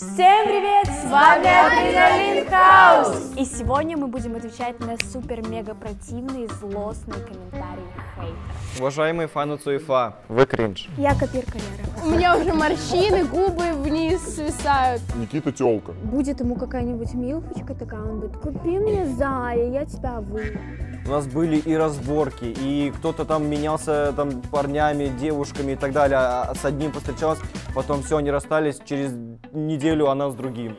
Всем привет! С вами Адреналин Хаус! И сегодня мы будем отвечать на супер-мега противные злостные комментарии хейтеров. Уважаемые фаны Цуефа, вы кринж. Я копирка Лера. У меня уже морщины, губы вниз свисают. Никита Телка. Будет ему какая-нибудь милфочка такая, он будет, купи мне зая, я тебя вы. У нас были и разборки, и кто-то там менялся там парнями, девушками и так далее. А С одним повстречался, потом все, они расстались, через неделю она с другим.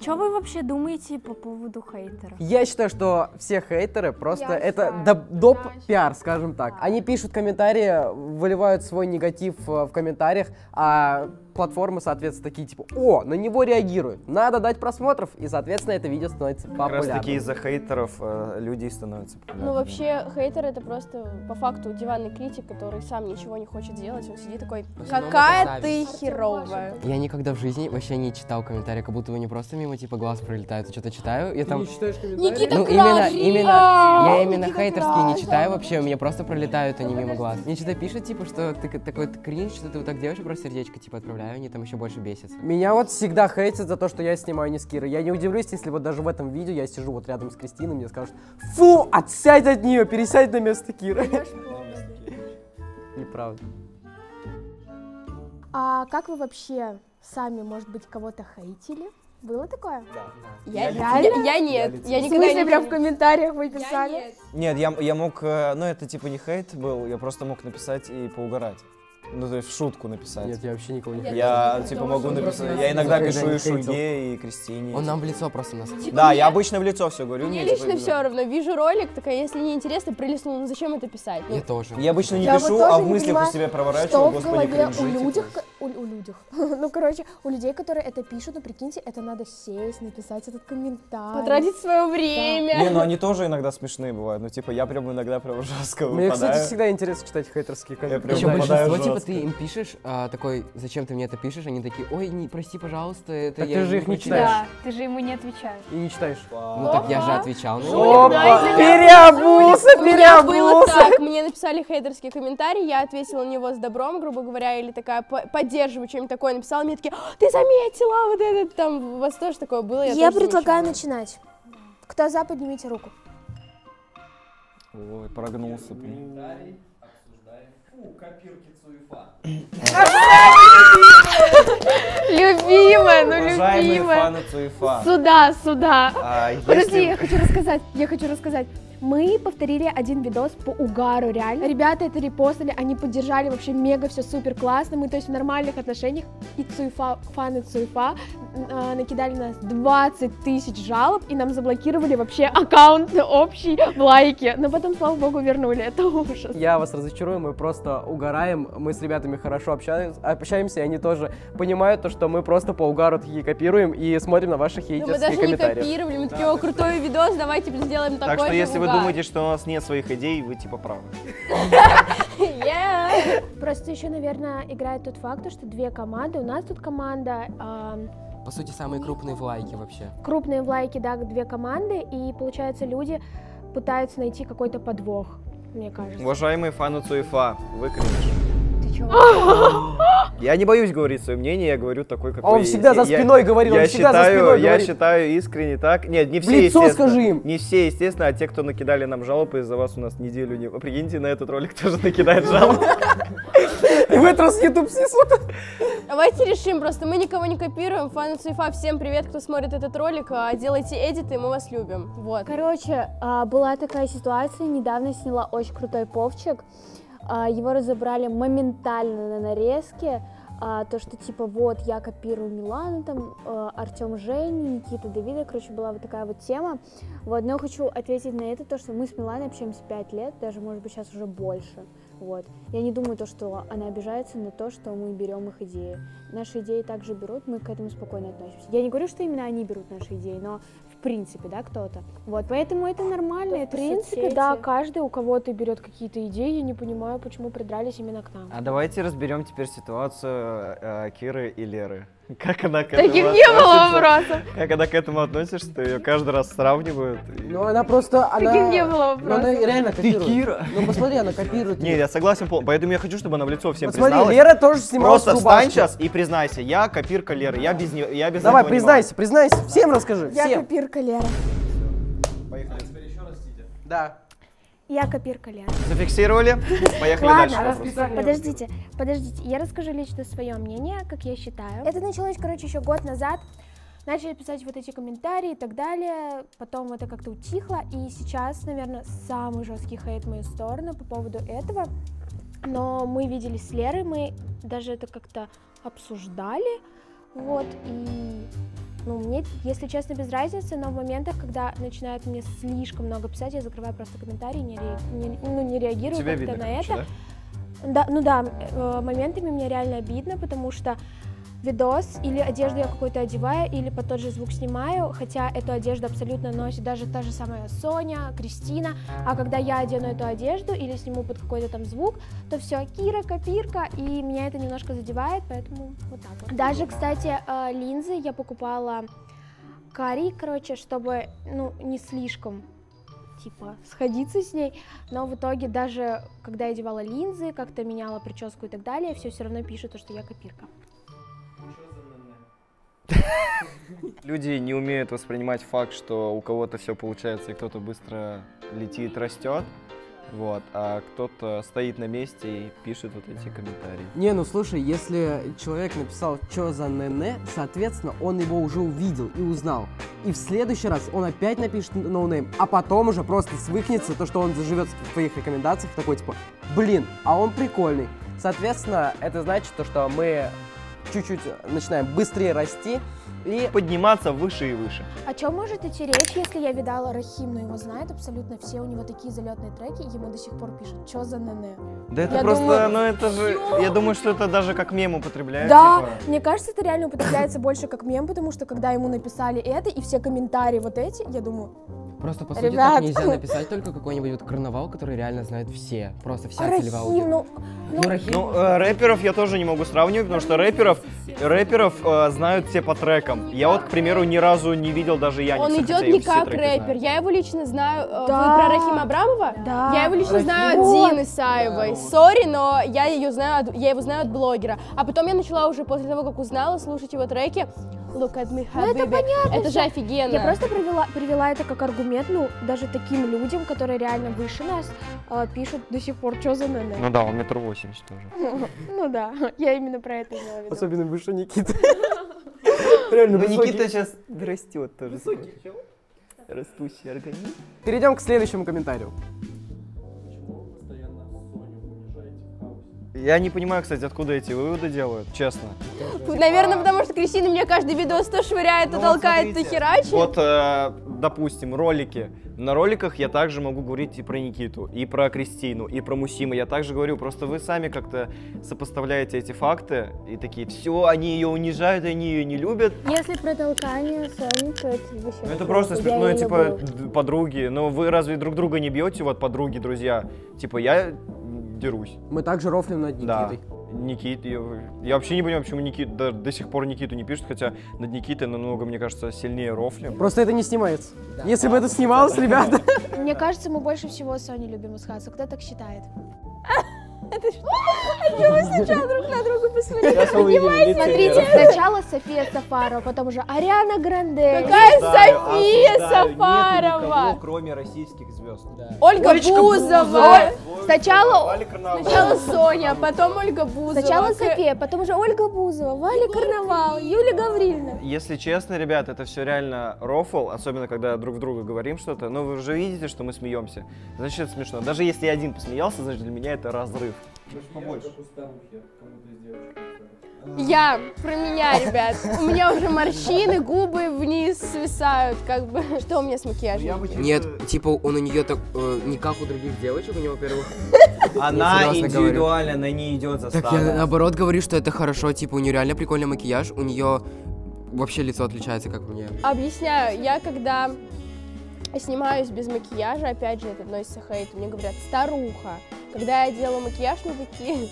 Что вы вообще думаете по поводу хейтеров? Я считаю, что все хейтеры просто Я это знаю. доп, Я пиар, скажем так. Они пишут комментарии, выливают свой негатив э, в комментариях, а платформы, соответственно, такие типа, о, на него реагируют, надо дать просмотров, и, соответственно, это видео становится Как раз популярным. таки из-за хейтеров э, люди становятся популярными. Ну, вообще, хейтер это просто по факту диванный критик, который сам ничего не хочет делать. Он сидит такой, какая ты херовая. Я никогда в жизни вообще не читал комментарии, как будто они просто мимо типа глаз пролетают. Что-то читаю, я там... читаешь комментарии? Никита Ну, именно, именно, я именно хейтерские не читаю вообще, у меня просто пролетают они мимо глаз. Мне что-то пишут, типа, что ты такой ты кринж, что ты вот так делаешь, просто сердечко, типа, отправляю, они там еще больше бесятся. Меня вот всегда хейтят за то, что я снимаю не с Кирой. Я не удивлюсь, если вот даже в этом видео я сижу вот рядом с Кристиной, мне скажут, фу, отсядь от нее, пересядь на место Киры. Неправда. А как вы вообще сами, может быть, кого-то хейтили? Было такое? Я, Реально? я, я нет. Я В никогда смысле, не прям в комментариях вы Я нет. Нет, я, я мог, э, ну это типа не хейт был, я просто мог написать и поугарать. Ну, то есть в шутку написать. Нет, я вообще никого не Я хейтил. Я тоже типа могу написать. Я иногда пишу и. Шуге, и Кристине. Он нам в лицо просто нас... Да, я обычно в лицо все говорю. Мне мне, типа, лично да. все равно. Вижу ролик, такая, если не интересно, пролистнул. Ну зачем это писать? Ну, Я тоже. Я обычно не Я вот пишу, тоже а в мыслях понимаю, у себя Что проворачиваю, в господи, у кринжи, типа. людях, у, у людях, ну короче, у людей, которые это пишут, ну прикиньте, это надо сесть, написать этот комментарий. Потратить свое время. Не, ну они тоже иногда смешные бывают. Ну, типа, я прям иногда прям жестко Мне, кстати, выпадаю. всегда интересно читать хейтерские прям комментарии. Да, попадаю большинство, типа, ты им пишешь, а, такой, зачем ты мне это пишешь? Они такие, ой, не, прости, пожалуйста, это Так я ты же их не прочитаю». читаешь. Да, ты же ему не отвечаешь. И не читаешь. Ну так я же отвечал. Жулик, Ну, да, Опа! Переобулся, переобулся! так, мне написали хейтерский комментарий, я ответила на него с добром, грубо говоря, или такая «По- поддерживаю, что-нибудь такое написала, мне такие, «А, ты заметила вот это, там, у вас тоже такое было? Я, тоже предлагаю замечала. начинать. Кто за, поднимите руку. Ой, прогнулся. блин. Любимая, ну Уважаемые любимая. фаны Цуефа. Сюда, сюда. а, Подожди, я хочу рассказать, я хочу рассказать. Мы повторили один видос по угару, реально. Ребята это репостили, они поддержали вообще мега все супер классно. Мы, то есть, в нормальных отношениях. И Цуефа, фаны Цуефа э, накидали нас 20 тысяч жалоб, и нам заблокировали вообще аккаунт общий в лайке. Но потом, слава богу, вернули. Это ужас. Я вас разочарую, мы просто угораем, мы с ребятами хорошо общаемся, общаемся, и они тоже понимают то, что мы просто по угару такие копируем и смотрим на ваши мы хейтерские даже не комментарии. копировали, мы такие, о, крутой видос, давайте сделаем такой Так что же если вы угар». Думаете, что у нас нет своих идей, вы типа правы. Yeah. Просто еще, наверное, играет тот факт, что две команды. У нас тут команда по сути, самые крупные в лайке вообще. крупные в лайке, да, две команды, и получается люди пытаются найти какой-то подвох, мне кажется. Уважаемые фаны Цуефа, вы кринж. Ты чё? Я не боюсь говорить свое мнение, я говорю такой, какой Он всегда за Я- спиной говорил, я он всегда за считаю, спиной Я говорит. считаю искренне так. Нет, не В все, лицо скажи им. Не все, естественно, а те, кто накидали нам жалобы, из-за вас у нас неделю не... Прикиньте, на этот ролик тоже накидает жалобы. И в этот раз YouTube снесут. Давайте решим, просто мы никого не копируем. Фаны Цуефа, всем привет, кто смотрит этот ролик. А, Делайте эдиты, мы вас любим. Вот. Короче, а, была такая ситуация, недавно сняла очень крутой повчик, его разобрали моментально на нарезке, А, то, что типа вот я копирую Милану, там Артем Женю, Никита Давида, короче, была вот такая вот тема. Вот, но хочу ответить на это, то, что мы с Миланой общаемся 5 лет, даже, может быть, сейчас уже больше. Вот. Я не думаю, то, что она обижается на то, что мы берем их идеи. Наши идеи также берут, мы к этому спокойно относимся. Я не говорю, что именно они берут наши идеи, но принципе, да, кто-то. Вот, поэтому это нормально, это В принципе, соцсети. да, каждый у кого-то берет какие-то идеи, я не понимаю, почему придрались именно к нам. А давайте разберем теперь ситуацию э, Киры и Леры. Как она к этому Таких не было вопросов. Как она к этому относишься, что ее каждый раз сравнивают? Ну, она просто, она... Таких не было Ну, она вопросов. реально копирует. Кира. Ну, посмотри, она копирует. Не, я согласен Поэтому я хочу, чтобы она в лицо всем Вот смотри, призналась. Лера тоже снималась Просто встань сейчас и признайся, я копирка Леры, я без нее, я без Давай, этого не признайся, признайся. Всем расскажи. Я Всем. копирка Лера. Да. Я копирка Лера. могу. Зафиксировали? Поехали Ладно, дальше. подождите, подождите. Я расскажу лично свое мнение, как я считаю. Это началось, короче, еще год назад. Начали писать вот эти комментарии и так далее. Потом это как-то утихло. И сейчас, наверное, самый жесткий хейт в мою сторону по поводу этого. Но мы виделись с Лерой, мы даже это как-то обсуждали. Вот, и ну, мне, если честно, без разницы, но в моментах, когда начинают мне слишком много писать, я закрываю просто комментарии, не, ре- не- ну, не реагирую как-то на короче, это. да? Да, ну да, э, моментами мне реально обидно, потому что видос или одежду я какую-то одеваю, или под тот же звук снимаю, хотя эту одежду абсолютно носит даже та же самая Соня, Кристина, а когда я одену эту одежду или сниму под какой-то там звук, то все, Кира, копирка, и меня это немножко задевает, поэтому вот так вот. Даже, кстати, э, линзы я покупала карий, короче, чтобы, ну, не слишком типа сходиться с ней, но в итоге даже когда я одевала линзы, как-то меняла прическу и так далее, все все равно пишут, то, что я копирка. Люди не умеют воспринимать факт, что у кого-то все получается и кто-то быстро летит, растет. Вот, а кто-то стоит на месте и пишет вот эти комментарии. Не, ну слушай, если человек написал «Чё за НН», соответственно, он его уже увидел и узнал. И в следующий раз он опять напишет no name, а потом уже просто свыкнется, то, что он заживет в твоих рекомендациях, такой типа «Блин, а он прикольный». Соответственно, это значит то, что мы чуть-чуть начинаем быстрее расти, и Подниматься выше и выше. О чем может идти речь, если я видала Рахим, но его знают абсолютно все, у него такие залетные треки, ему до сих пор пишут, что за НН. Да это Я просто, думаю, ну это же, я думаю, что это даже как мем употребляют. Да, типа. мне кажется, это реально употребляется больше как мем, потому что когда ему написали это, и все комментарии вот эти, я думаю, Просто, по сути, Ребят. так нельзя написать только какой-нибудь вот карнавал, который реально знает все. Просто вся а целевая Рахим, аудитория. ну, ну, Ну, Рахим, Ну, э, рэперов я тоже не могу сравнивать, потому что рэперов, рэперов э, знают все по трекам. Я вот, к примеру, ни разу не видел даже Яникса, Он идет я не как рэпер. знаю. Я его лично знаю. э, Да. Вы про Рахима Абрамова? Да. Я его лично знаю Вот. от Дины Саевой. Сори, но я ее знаю, от- я его знаю от блогера. А потом я начала уже после того, как узнала, слушать его треки. Look at me, Ну, это понятно Это же офигенно. Я просто привела, привела это как аргумент, ну, даже таким людям, которые реально выше нас, э, пишут до сих пор, что за НН. Ну да, он метр восемьдесят тоже. Ну да, я именно про это имела в виду. особенно выше Никиты. Реально Ну высокий. Никита сейчас растет тоже. Растущий организм. Перейдем к следующему комментарию. Я не понимаю, кстати, откуда эти выводы делают, честно. Наверное, потому что Кристина меня каждый видос то швыряет, то Ну вот толкает, то херачит. Вот, э, допустим, ролики. На роликах я также могу говорить и про Никиту, и про Кристину, и про Мусима. Я также говорю, просто вы сами как-то сопоставляете эти факты и такие, все, они ее унижают, они ее не любят. Если про толкание Сони, то это вообще... Ну, это просто смешно, ну, типа, люблю. подруги. Но вы разве друг друга не бьете, вот подруги, друзья? Типа, я дерусь. Мы также рофлим над Да. Никитой. Никит, я, я вообще не понимаю, почему Никит до, до сих пор Никиту не пишет, хотя над Никитой намного, мне кажется, сильнее рофлим. Просто это не снимается. Если бы это снималось, ребята. Мне кажется, мы больше всего Соню любим из Хаса. Кто так считает? Сначала друг на друга посмотрели. Смотрите, сначала София Сафарова, потом уже Ариана Гранде. Какая София Сафарова! кроме российских звезд. Ольга Бузова! Сначала, Сначала Соня, потом Ольга Бузова. сначала К- София, потом уже Ольга Бузова, Валя Карнавал, Юлия Гаврилина. Если честно, ребят, это все реально рофл, особенно когда друг в друга говорим что-то. Но вы уже видите, что мы смеемся. Значит, это смешно. Даже если я один посмеялся, значит, для меня это разрыв. Я, про меня, ребят. У меня уже морщины, губы вниз свисают, как бы. Что у меня с макияжем? Нет, типа он у нее так э, не как у других девочек, у него, во-первых. Она индивидуально, она не идет за Так я наоборот говорю, что это хорошо, типа у нее реально прикольный макияж, у нее вообще лицо отличается, как мне. Объясняю, я когда снимаюсь без макияжа, опять же, это относится к хейту, мне говорят, старуха. Когда я делаю макияж, мне такие,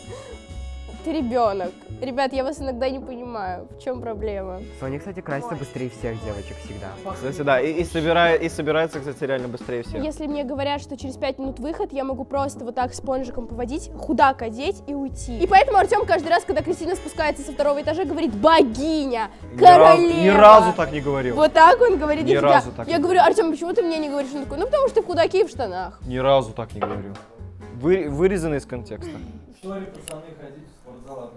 Ты ребенок. Ребят, я вас иногда не понимаю. В чем проблема? Соня, кстати, красится быстрее всех девочек всегда. Кстати, да, и, и, собирая- и собирается, кстати, реально быстрее всех. Если мне говорят, что через 5 минут выход, я могу просто вот так спонжиком поводить, худак одеть и уйти. И поэтому Артем каждый раз, когда Кристина спускается со второго этажа, говорит «богиня», Ни разу- «королева». Ни разу так не говорил. Вот так он говорит. Ни разу так Я не говорю, Артем, почему ты мне не говоришь? Он такой, ну потому что ты в худаке и в штанах. Ни разу так не говорил. Вы, вырезано из контекста. Сори, пацаны, ходите а.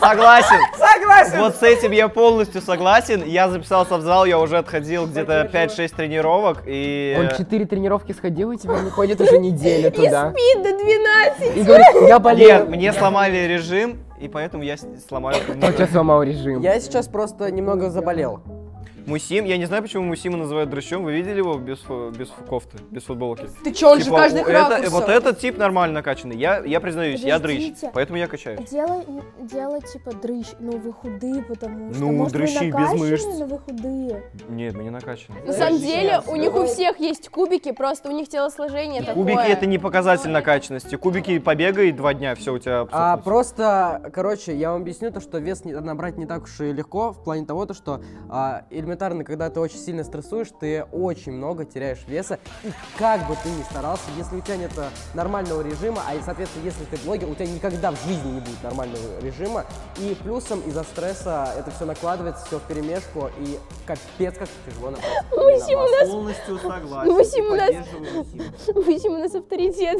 Согласен. Согласен. Вот с этим я полностью согласен. Я записался в зал, я уже отходил где-то 5-6 тренировок. И... Он четыре тренировки сходил и теперь не ходит уже неделю туда. Спит до 12. И говорит, я Нет, болею. мне сломали режим, и поэтому я с- сломаю. Он сейчас сломал режим. Я сейчас просто немного заболел. Мусим, я не знаю, почему Мусима называют дрыщом. Вы видели его без, фу- без фу- кофты, без футболки? Ты че, он же Типа, каждый это. Вот этот тип нормально накачанный. Я, я признаюсь, я дрыщ, Подождите. поэтому я качаюсь. Делай, делай типа дрыщ, ну вы худые, потому что Ну, может, вы дрыщи без накачанные, мышц. но вы худые. Нет, мы не накачаны. На самом деле, у них у всех есть кубики, просто у них телосложение такое. Кубики это не показатель накачанности. Кубики побегай два дня, все у тебя А просто, короче, я вам объясню то, что вес не- набрать не так уж и легко, в плане того, то, что а, элементарно, когда ты очень сильно стрессуешь, ты очень много теряешь веса, и как бы ты ни старался, если у тебя нет а, нормального режима, а и, соответственно, если ты блогер, у тебя никогда в жизни не будет нормального режима, и плюсом из-за стресса это все накладывается, все в перемешку, и капец как тяжело набрать. Нас, Полностью согласен. Мусим у нас, Поддерживаю Мусима. Мусим у нас авторитет.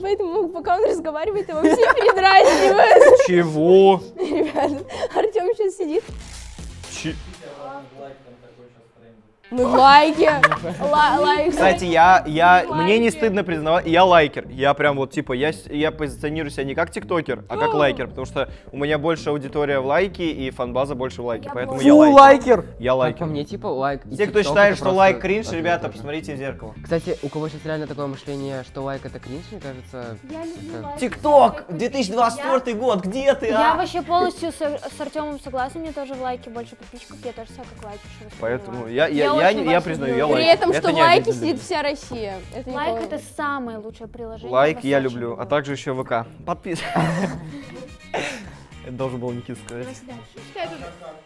Поэтому пока он разговаривает, его все передразнивают. Чего? Ребят, Артем сейчас сидит. Чи- Лайк там Мы в лайке. Ла- Лайк. Кстати, я, я, Лайки. мне не стыдно признавать, я лайкер. Я прям вот, типа, я, я позиционирую себя не как тиктокер, а как лайкер, потому что у меня больше аудитория в лайке и фанбаза больше в лайке, поэтому я лайкер. лайкер! Я лайкер. мне, типа, лайк. Те, кто считает, что лайк кринж, ребята, посмотрите в зеркало. Кстати, у кого сейчас реально такое мышление, что лайк это кринж, мне кажется, Я лайки. ТикТок, 2024 год, где ты, Я а? вообще полностью с, с Артемом согласна, мне тоже в лайке больше подписчиков, я тоже себя как лайкер. Поэтому я, я, Я я, признаю, я При лайкер. этом, Это что в не лайке обидно. сидит вся Россия. Это Лайк это самое лучшее приложение. Лайк я люблю, а также еще ВК. Подписывайся. Это должен был Никита сказать. Так,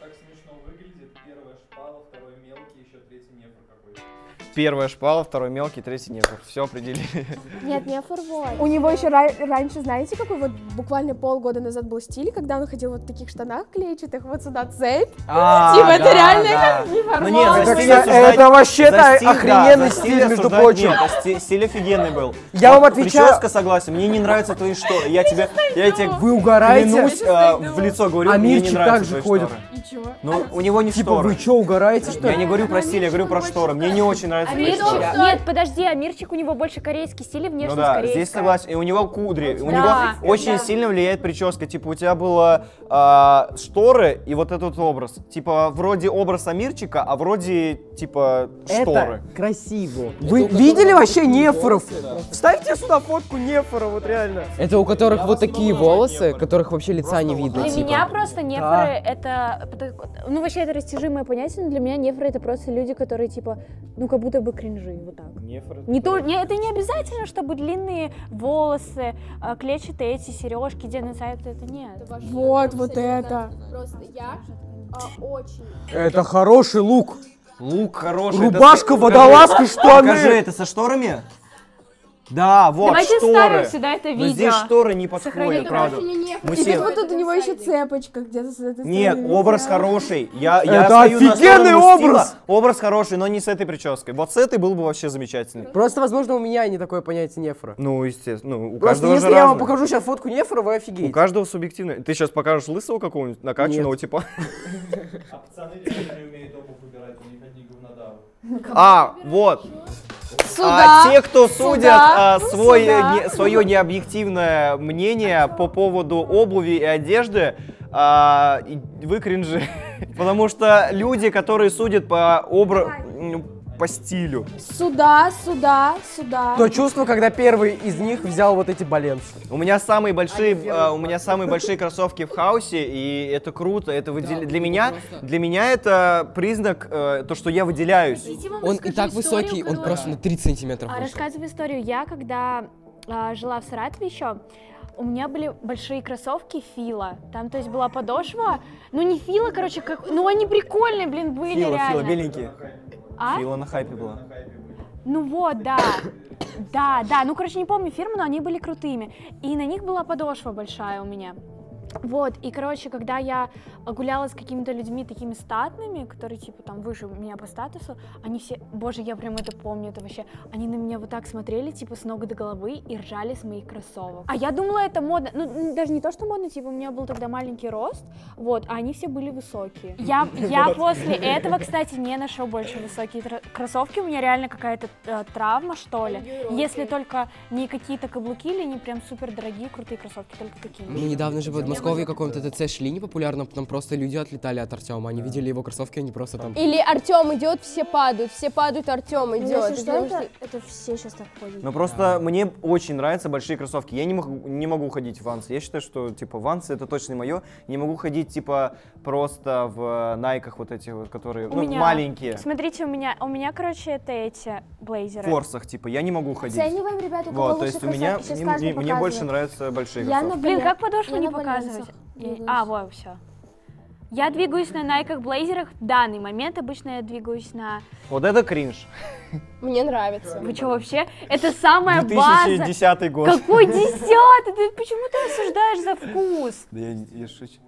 так смешно выглядит. Первая шпала, второй мелкий, еще третий. Первая шпала, второй мелкий, третий нефор. Все определили. Нет, не фурбой. У него еще раньше, знаете, какой вот буквально полгода назад был стиль, когда он ходил вот в таких штанах клетчатых, вот сюда цепь. Типа, это реально как Ну нет, за Это, стиль кстати, осуждать- это вообще-то стиль, да, охрененный стиль, между прочим. нет, а стиль офигенный был. Я вам Вот отвечаю- Прическа согласен, мне не нравятся твои шторы. Я тебе, я тебе Вы угораете? клянусь, э, в лицо говорю, А мне не Мирчик нравятся так же ходит. шторы. Ну, у него не Типа, шторы. вы что, угораете, что Я не говорю про стиль, я говорю про шторы. Мне не очень нравятся твои Амирчик, нет, подожди, Амирчик у него больше корейский стиль и Ну внешность да, корейская. здесь согласен. И у него кудри. У Да, него очень да. сильно влияет прическа. Типа у тебя было а, шторы и вот этот образ. Типа вроде образ Амирчика, а вроде типа шторы. Это красиво. Вы видели вообще нефоров? Вставьте сюда фотку нефора, вот реально. Это у которых вот такие волосы, которых вообще лица не видно, Для типа. меня просто нефры это, пото- ну вообще это растяжимое понятие, но для меня нефры это просто люди, которые типа, ну как будто бы кринжи, вот так. Не то, не, это не обязательно, чтобы длинные волосы, а, клетчатые эти сережки, сайт, это нет. Вот, вот это. Просто я а, очень... Это хороший лук. Лук хороший. Рубашка, водолазка, Покажи, штаны. это со шторами? Да, вот, Давайте шторы. вставим сюда это Но видео. здесь шторы не подходят, правда. И Мусим. тут вот тут у него еще цепочка где-то с этой Нет, стороны образ хороший. Я, я Это стою офигенный сторону стиля. образ! Образ хороший, но не с этой прической. Вот с этой был бы вообще замечательный. Просто, возможно, у меня не такое понятие нефора. Ну, естественно. Ну, у Просто каждого если же я вам разное. покажу сейчас фотку нефора, вы У офигеете. каждого субъективно. Ты сейчас покажешь лысого какого-нибудь, накачанного, типа. А пацаны реально не умеют обувь выбирать, у них одни говнодавы. А, вот. Сюда. А те, кто судят сюда, а, свой, сюда. не- свое необъективное мнение по поводу обуви и одежды, а, вы кринжи. Потому что люди, которые судят по образу, по стилю. Сюда, сюда, сюда. То чувство, когда первый из них взял вот эти баленсы. У меня самые большие, а, у меня самые большие кроссовки в хаосе, и это круто. Это выдел- для меня, для меня это признак э, то, что я выделяюсь. Он и так высокий, он просто на 30 сантиметров А рассказываю историю. Я, когда а, жила в Саратове еще, у меня были большие кроссовки Фила. Там, то есть, была подошва. Ну, не Фила, короче, как... Ну, они прикольные, блин, были Фила, реально. Фила, беленькие. А? Фила на хайпе была. Ну вот, да. Да, да. Ну, короче, не помню фирму, но они были крутыми. И на них была подошва большая у меня. Вот, и, короче, когда я гуляла с какими-то людьми такими статными, которые, типа, там, выше меня по статусу, они все, боже, я прям это помню, это вообще, они на меня вот так смотрели, типа, с ног до головы и ржали с моих кроссовок. А я думала, это модно, ну, даже не то, что модно, типа, у меня был тогда маленький рост, вот, а они все были высокие. Я, я после этого, кстати, не ношу больше высокие кроссовки, у меня реально какая-то э, травма, что ли. Если только не какие-то каблуки или не прям супер дорогие, крутые кроссовки, только такие. Мы недавно же в Подмосковье каком-то ТЦ шли непопулярно, там просто люди отлетали от Артема. Они видели его кроссовки, они просто там... Или Артем идет, все падают, все падают, Артем Ну, идет. Если Ты что, это, это все сейчас так ходят. Ну просто мне очень нравятся большие кроссовки. Я не могу, не могу ходить в вансы. Я считаю, что типа вансы это точно мое. Не могу ходить типа просто в найках вот этих вот, которые У ну, меня- маленькие. Смотрите, у меня, у меня, короче, это эти блейзеры. В форсах, типа, я не могу ходить. Оцениваем, ребята, у кого Вот, то есть у меня, мне, больше показывает. нравятся большие Я кроссовки. Блин, как подошву я не на показывать? двигаюсь. А, вот, все. Я двигаюсь на найках блейзерах в данный момент. Обычно я двигаюсь на... Вот это кринж. Мне нравится. Вы что вообще? Это самая база. 2010 год. Какой десятый? Ты почему ты осуждаешь за вкус? Да я, я шучу.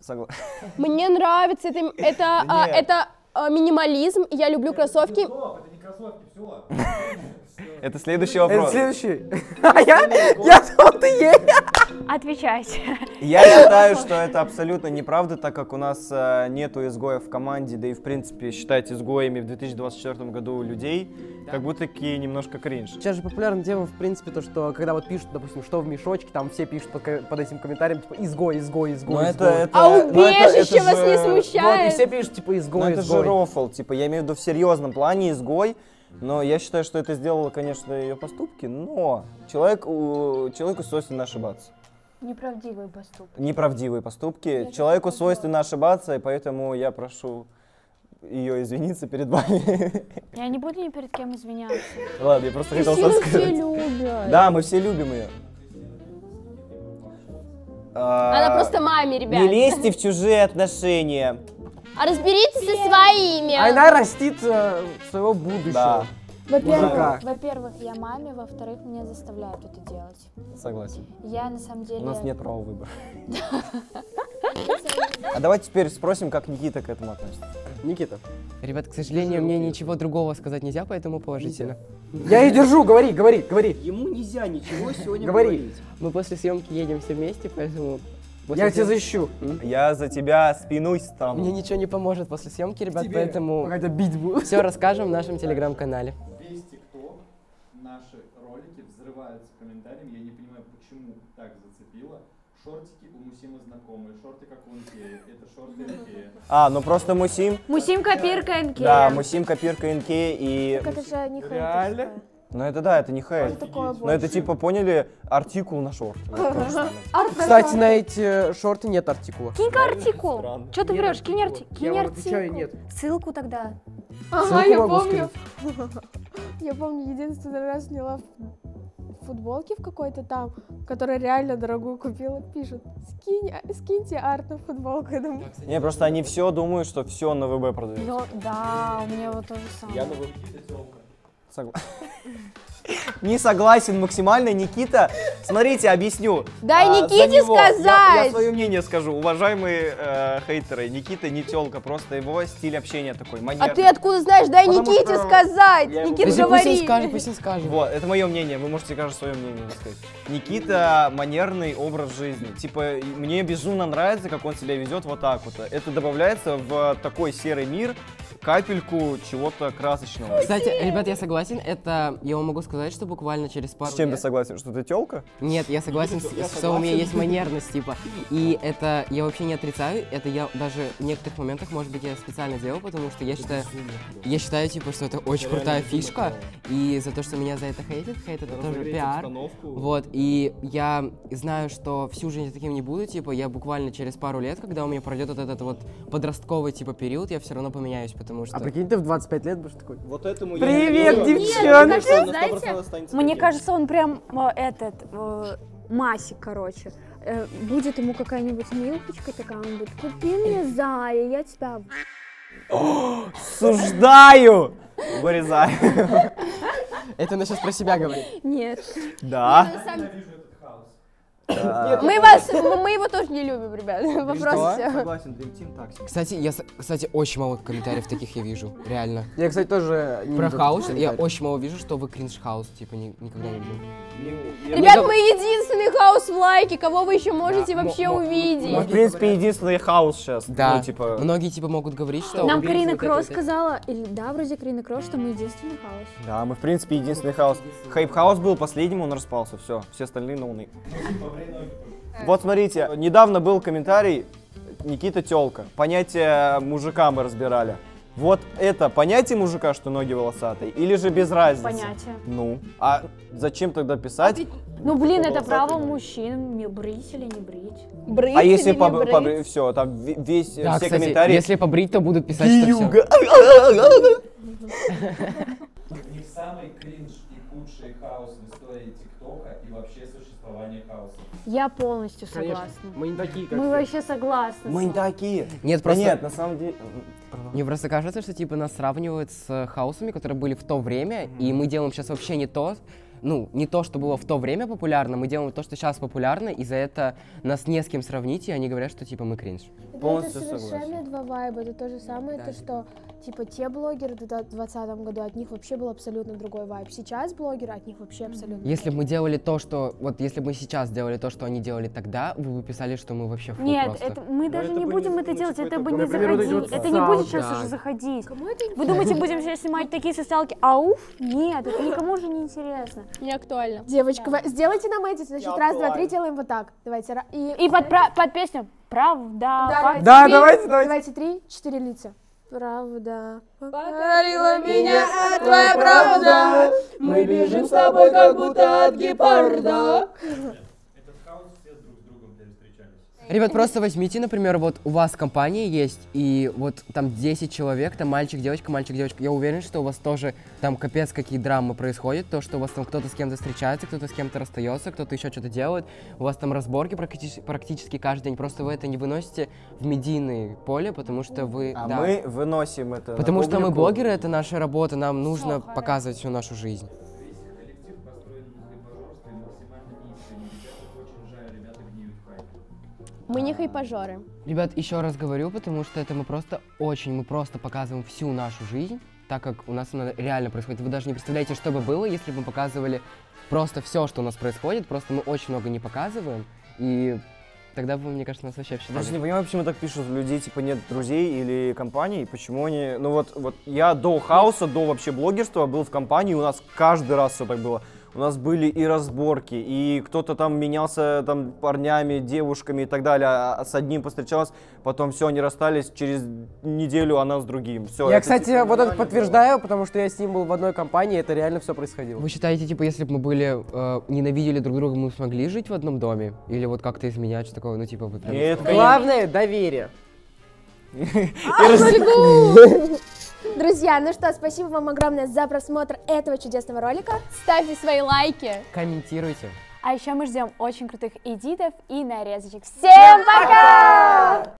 Согласен. Мне нравится, это, это, а, это а, минимализм, я люблю кроссовки. Стоп, это не кроссовки, все. Это следующий Это вопрос. следующий. А я, я вот и есть. Отвечайте. Я считаю, что это абсолютно неправда, так как у нас э, нету изгоев в команде, да и в принципе считать изгоями в 2024 году людей, как будто таки немножко кринж. Сейчас же популярная тема, в принципе, то, что когда вот пишут, допустим, что в мешочке, там все пишут под, этим комментарием, типа, изгой, изгой, изгой, Но это, изгой. это, А это- убежище это вас не же- Вот, и смущает? все пишут, типа, Ну изгой, это же изгой. рофл, типа, я имею в виду в серьезном плане изгой, но я считаю, что это сделало, конечно, ее поступки, но человек, человеку свойственно ошибаться. Неправдивый поступок. Неправдивые поступки. Человеку свойственно ошибаться, и поэтому я прошу ее извиниться перед вами. Я не буду ни перед кем извиняться. Ладно, я просто хотел так все сказать. любят. Да, мы все любим ее. Она просто маме, ребят. Не лезьте в чужие отношения. А разберитесь со своими. А она растит э, своего будущего. Да, Во-первых, во-первых, я маме, во-вторых, меня заставляют это делать. согласен. Я на самом деле... У нас нет права выбора. А давайте теперь спросим, как Никита к этому относится. Никита. Ребят, к сожалению, мне ничего другого сказать нельзя, поэтому положительно. Я и держу, говори, говори, говори. Ему нельзя ничего сегодня Говори. Мы после съемки едем все вместе, поэтому... после Я тебя защищу. Я за тебя спиной стану. Мне ничего не поможет после съемки, ребят, поэтому Пока тебя бить буду. все расскажем в нашем телеграм-канале. Весь ТикТок, наши ролики взрываются комментариями. Я не понимаю, почему так зацепило. Шортики у Мусима знакомые, шорты как у Инкея. Это шорты Инкея. А, ну просто Мусим. Мусим копирка НК. Да, Мусим, копирка НК и... Так это же не Реально? Ну это да, это не хейт. Но это типа, поняли, артикул на шорт. Кстати, на эти шорты нет артикула. Кинь-ка артикул. Что ты врешь? Кинь. Кинь Я артикул. Ссылку тогда. Ага, я помню. Я помню, единственный раз сняла в- футболки в какой-то там, которую реально дорогую купила, пишут, скинь, а- скиньте арт на футболку. Я думаю, Не, просто они все думают, что все на ВБ продают. Да, у меня вот то же самое. Согла- Не согласен максимально, Никита. Смотрите, объясню. Дай А, Никите него. Я- Я, сказать. свое мнение скажу. Уважаемые э, хейтеры, Никита не телка, просто его стиль общения такой, А манерный. ты откуда знаешь? Дай Потому Никите что сказать. я ему Никит, Пусть, пусть он говори. скажет, пусть он скажет. Вот, это мое мнение, вы можете, кажется, свое мнение сказать. Никита манерный образ жизни. Типа, мне безумно нравится, как он себя ведет вот так вот. Это добавляется в такой серый мир капельку чего-то красочного. Кстати, ребят, я согласен, это, я вам могу сказать, что буквально через пару С чем ты лет- согласен? Что ты телка? Нет, я согласен, с- что у меня есть манерность, типа. И это я вообще не отрицаю, это я даже в некоторых моментах, может быть, я специально делал, потому что я считаю, я считаю, типа, что это очень крутая фишка, и за то, что меня за это хейтят, хейт это тоже пиар. Вот, и я знаю, что всю жизнь я таким не буду, типа, я буквально через пару лет, когда у меня пройдет вот этот вот подростковый, типа, период, я все равно поменяюсь, потому что... А прикинь, ты в 25 лет будешь такой. Вот этому Привет, Нет, девчонки! мне кажется, знаете, мне кажется, он прям э, этот э, Масик, короче. Э, будет ему какая-нибудь милочка такая, он будет, купи мне зая, я тебя... в-». Суждаю! Вырезай. Это она сейчас про себя говорит. Нет. Да. Мы вас, мы его тоже не любим, ребят. Вопрос все. Согласен, Dream Team так Кстати, я, кстати, очень мало комментариев таких я вижу, реально. Я, кстати, тоже не Про house я очень мало вижу, что вы кринж house, типа, ни- никогда не видел. Ребят, мы единственный house в лайке. Кого вы еще можете вообще увидеть? Мы, в принципе, единственный house сейчас. Да, Ну, типа... многие, типа, могут говорить, что... Нам Карина Кросс сказала, или да, вроде Карина Кросс, что мы единственный house. Да, мы, в принципе, единственный house. Хайп хаус был последним, он распался, все. Все остальные ноуны. Вот смотрите, недавно был комментарий Никита Телка. Понятие мужика мы разбирали. Вот это понятие мужика, что ноги волосатые, или же без разницы? Понятие. Ну, а зачем тогда писать? Ну, блин, это право мужчин, не брить или не брить. Брыть А если или не брыть? все, там ве- весь Да, все кстати, комментарии. если побрить, то будут писать, что все. Них самый кринж и худший хаос в истории ТикТока и вообще существования хаоса. Я полностью Конечно. согласна. Мы не такие, как Мы все. вообще согласны. Мы не такие. Нет, Да просто... нет, на самом деле. Мне просто кажется, что типа нас сравнивают с хаусами, которые были в то время, и мы делаем сейчас вообще не то, ну, не то, что было в то время популярно, мы делаем то, что сейчас популярно, и за это нас не с кем сравнить, и они говорят, что типа мы кринж. Полностью это согласен. совершенно два вайба. Это то же самое, то что типа те блогеры в 2020 году от них вообще был абсолютно другой вайб. Сейчас блогеры от них вообще абсолютно. Если бы мы делали то, что... Вот если бы мы сейчас делали то, что они делали тогда, вы бы писали, что мы вообще фу Нет, просто. это, мы даже это не будем не- это ну, делать, типа, это бы не заходить. Это не будет сейчас Да. уже заходить. Кому это Вы думаете, будем сейчас снимать такие социалки? Ауф? Нет, это никому же не интересно. Не актуально. Девочка, вы- сделайте нам эти, значит, Я раз, два, три, делаем вот так. Давайте, и... И под, пра- под песню «Правда». давайте Да, три, давайте, давайте. Давайте три, четыре лица. Правда. Покорила меня твоя правда. Мы бежим с тобой, как будто от гепарда. Этот хаос все друг с другом перестречались. Ребят, просто возьмите, например, вот у вас компания есть, и вот там 10 человек, там мальчик, девочка, мальчик, девочка. Я уверен, что у вас тоже там капец какие драмы происходят, то, что у вас там кто-то с кем-то встречается, кто-то с кем-то расстается, кто-то еще что-то делает. У вас там разборки практически, практически каждый день. Просто вы это не выносите в медийное поле, потому что вы... А да. мы выносим это. на Потому что мы блогеры, это наша работа, нам нужно хорошо. показывать всю нашу жизнь. Мы не хайпажоры. Ребят, еще раз говорю, потому что это мы просто очень, мы просто показываем всю нашу жизнь, так как у нас она реально происходит. Вы даже не представляете, что бы было, если бы мы показывали просто все, что у нас происходит, просто мы очень много не показываем, и тогда бы, мне кажется, нас вообще Даже считали. не понимаю, почему так пишут у людей, типа, нет друзей или компаний, почему они... Ну вот, вот я до хаоса, до вообще блогерства был в компании, у нас каждый раз все так было. У нас были и разборки, и кто-то там менялся там парнями, девушками и так далее, а с одним повстречалась, потом все, они расстались, через неделю она с другим. Все. Я, кстати, вот это подтверждаю, потому что я с ним был в одной компании, это реально все происходило. Вы считаете, типа, если бы мы были, э, ненавидели друг друга, мы смогли жить в одном доме? Или вот как-то изменять, что такого, ну, типа. Нет, Главное доверие. Друзья, ну что, спасибо вам огромное за просмотр этого чудесного ролика. Ставьте свои лайки. Комментируйте. А еще мы ждем очень крутых эдитов и нарезочек. Всем пока!